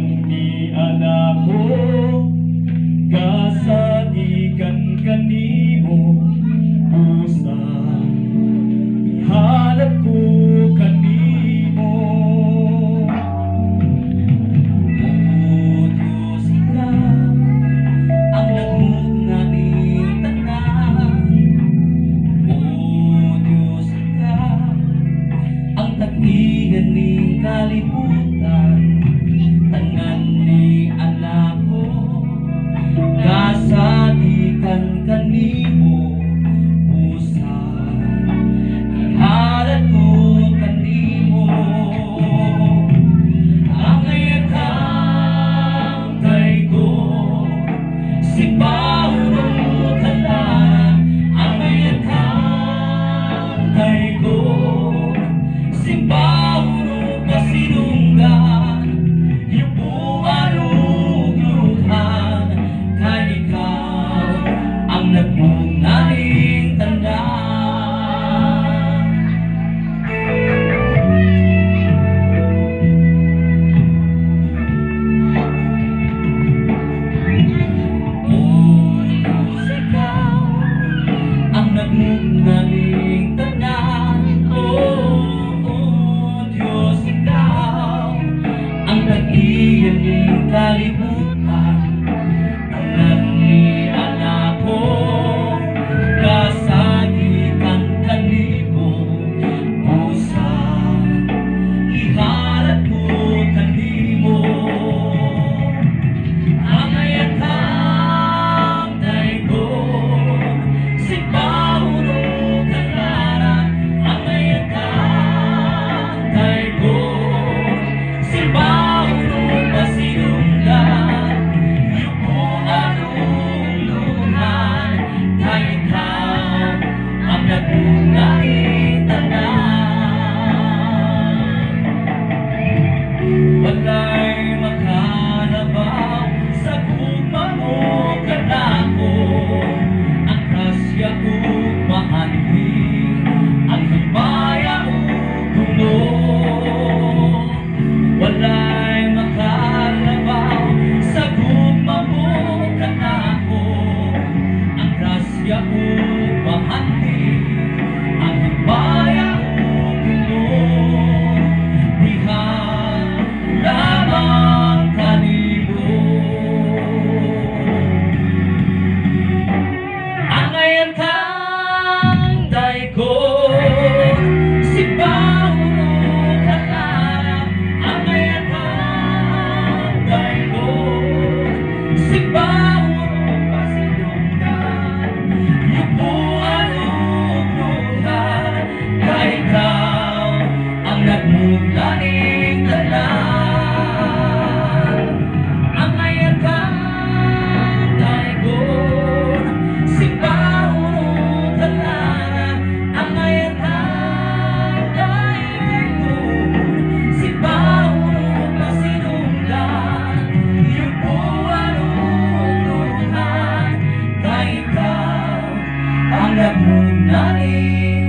lang ni anak ko kanimo Busa Ihalap ko kanimo Caribu. I'm not moving on.